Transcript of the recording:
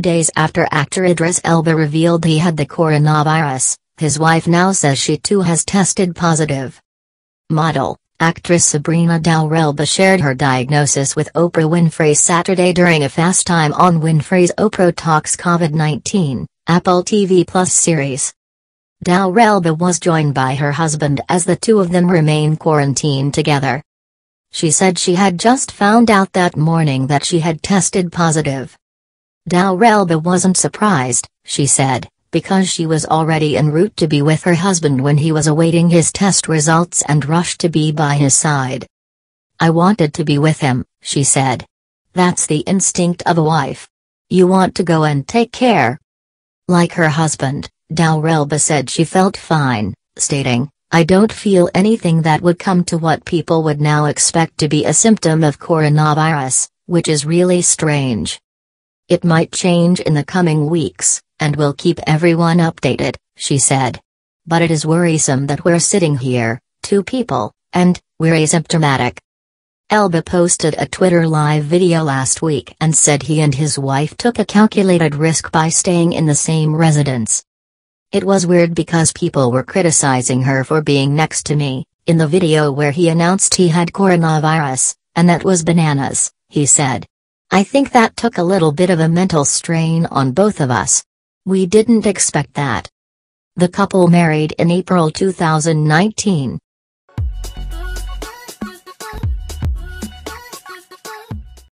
Days after actor Idris Elba revealed he had the coronavirus, his wife now says she too has tested positive. Model, actress Sabrina Dhowre Elba shared her diagnosis with Oprah Winfrey Saturday during a FaceTime on Winfrey's Oprah Talks COVID-19, Apple TV Plus series. Dhowre Elba was joined by her husband as the two of them remain quarantined together. She said she had just found out that morning that she had tested positive. Dhowre Elba wasn't surprised, she said, because she was already en route to be with her husband when he was awaiting his test results and rushed to be by his side. I wanted to be with him, she said. That's the instinct of a wife. You want to go and take care. Like her husband, Dhowre Elba said she felt fine, stating, I don't feel anything that would come to what people would now expect to be a symptom of coronavirus, which is really strange. It might change in the coming weeks, and we'll keep everyone updated, she said. But it is worrisome that we're sitting here, two people, and, we're asymptomatic. Elba posted a Twitter live video last week and said he and his wife took a calculated risk by staying in the same residence. It was weird because people were criticizing her for being next to me, in the video where he announced he had coronavirus, and that was bananas, he said. I think that took a little bit of a mental strain on both of us. We didn't expect that. The couple married in April 2019,